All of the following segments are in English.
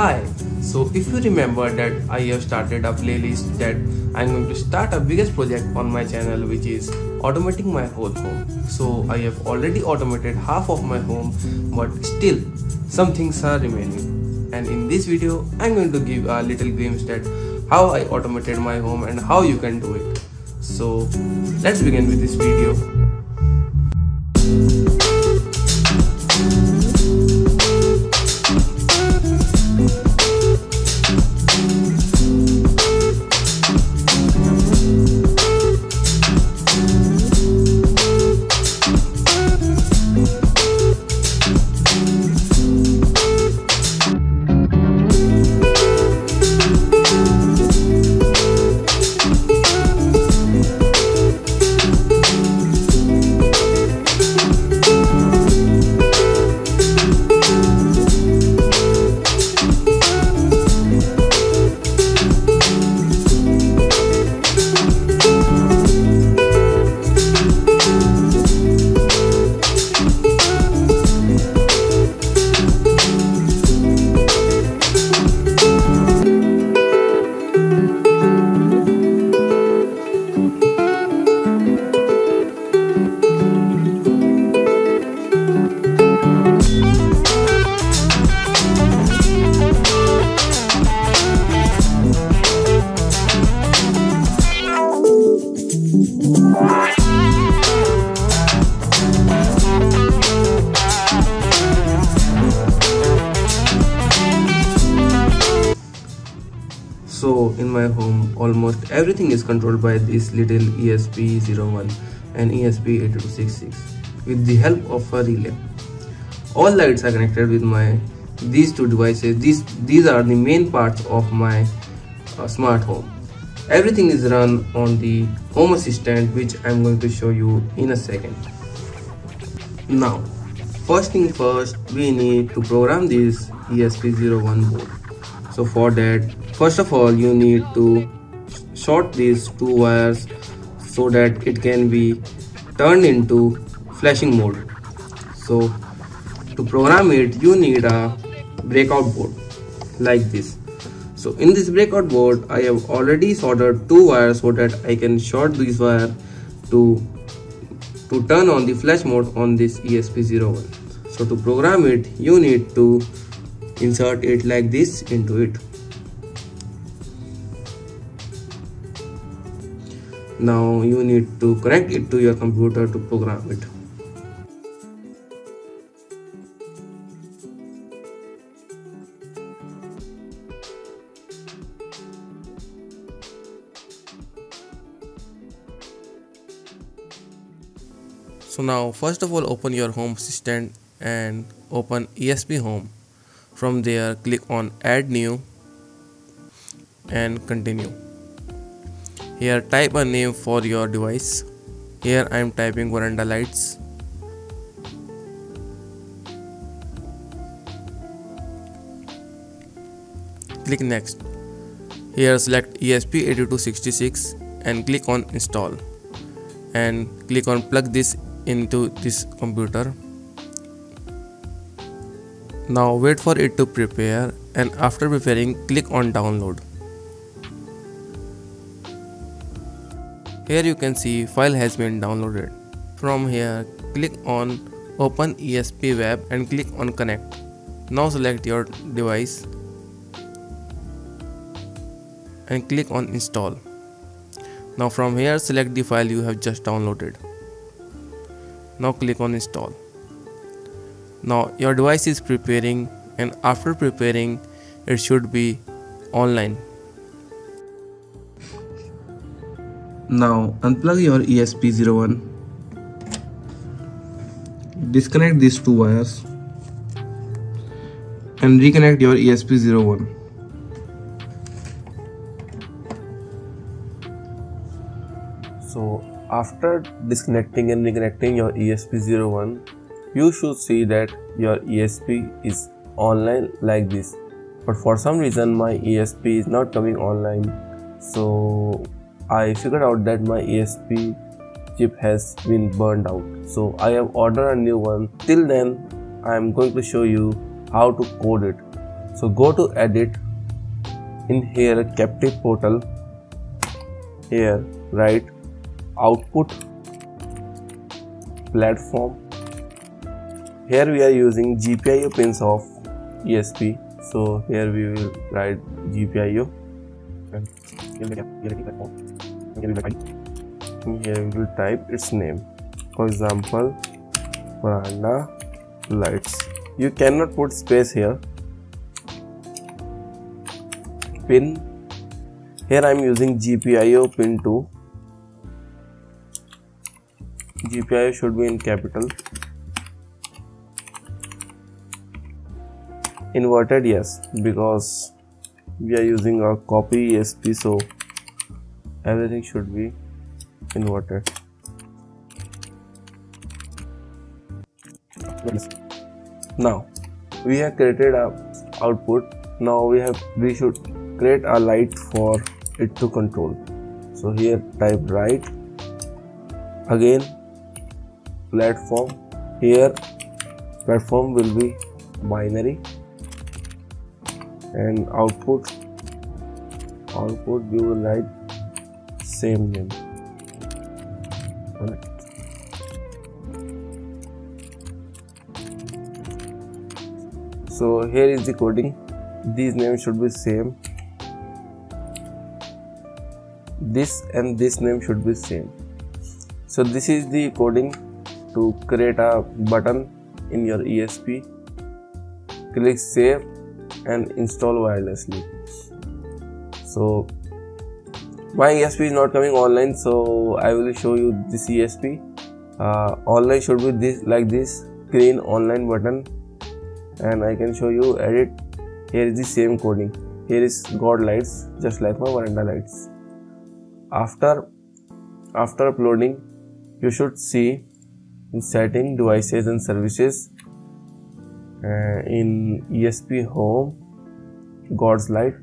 Hi, so if you remember that I have started a playlist that I'm going to start a biggest project on my channel which is automating my whole home. So I have already automated half of my home but still some things are remaining. And in this video I'm going to give a little glimpse that how I automated my home and how you can do it. So let's begin with this video. In my home almost everything is controlled by this little ESP01 and ESP8266 with the help of a relay all lights are connected with my these two devices. These these are the main parts of my uh, smart home. Everything is run on the home assistant which i'm going to show you in a second. Now first thing first we need to program this esp01 board so for that first of all you need to short these two wires so that it can be turned into flashing mode. So to program it you need a breakout board like this. So in this breakout board i have already soldered two wires so that i can short this wire to to turn on the flash mode on this esp01 so to program it you need to insert it like this into it. Now you need to connect it to your computer to program it. So now first of all open your home assistant and open esp home from there click on add new and continue here type a name for your device. Here I am typing veranda lights. Click next. Here select ESP8266 and click on install and click on plug this into this computer. Now wait for it to prepare and after preparing click on download. Here you can see file has been downloaded. From here click on open ESP web and click on connect. Now select your device and click on install. Now from here select the file you have just downloaded. Now click on install. Now your device is preparing and after preparing it should be online. Now unplug your ESP01. Disconnect these two wires and reconnect your ESP01. So after disconnecting and reconnecting your ESP01, you should see that your ESP is online like this. But for some reason my ESP is not coming online. So I figured out that my ESP chip has been burned out. So I have ordered a new one. Till then, I am going to show you how to code it. so go to edit in here captive portal here write output platform here we are using GPIO pins of ESP so here we will write GPIO and here we will type its name. For example veranda lights. You cannot put space here. Pin. Here I am using GPIO pin 2 GPIO should be in capital inverted yes because we are using a copy ESP so everything should be inverted. Now we have created a output. Now we have we should create a light for it to control. So here type write. Again platform. Here platform will be binary and output output you will write same name. So here is the coding. These names should be same. This and this name should be same. So this is the coding to create a button in your ESP click save and install wirelessly. So my ESP is not coming online? So I will show you this ESP uh, online should be this like this green online button. And I can show you edit. Here is the same coding. Here is god lights just like my veranda lights. After after uploading you should see in setting devices and services uh, in esp home god's light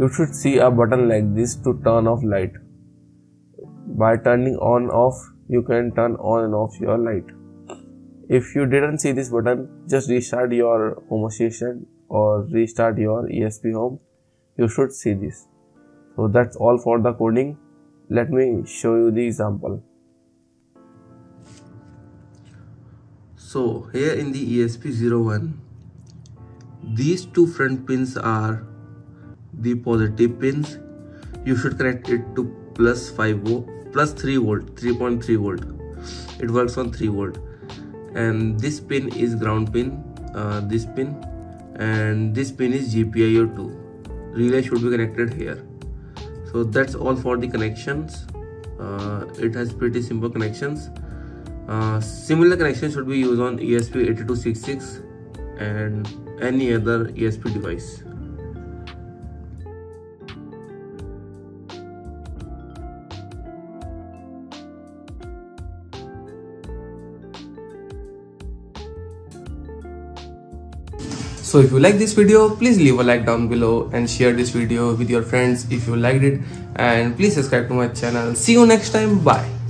you should see a button like this to turn off light. By turning on off you can turn on and off your light. If you didn't see this button just restart your home assistant or restart your esp home. You should see this. So that's all for the coding. Let me show you the example. So here in the ESP01, these two front pins are the positive pins. You should connect it to plus 5 volt, plus 3 volt, 3.3 volt. It works on 3 volt. And this pin is ground pin, uh, this pin, and this pin is GPIO2. Relay should be connected here so that's all for the connections uh, it has pretty simple connections uh, similar connection should be used on ESP8266 and any other ESP device So if you like this video, please leave a like down below and share this video with your friends if you liked it and please subscribe to my channel. See you next time. Bye.